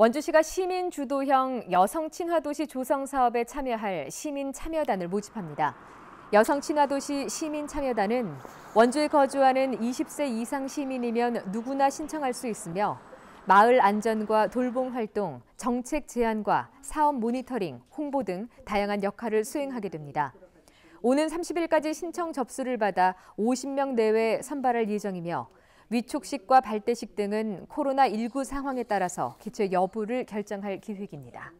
원주시가 시민 주도형 여성 친화 도시 조성 사업에 참여할 시민 참여단을 모집합니다. 여성 친화 도시 시민 참여단은 원주에 거주하는 20세 이상 시민이면 누구나 신청할 수 있으며 마을 안전과 돌봄 활동, 정책 제안과 사업 모니터링, 홍보 등 다양한 역할을 수행하게 됩니다. 오는 30일까지 신청 접수를 받아 50명 내외 선발할 예정이며 위촉식과 발대식 등은 코로나19 상황에 따라서 개최 여부를 결정할 계획입니다.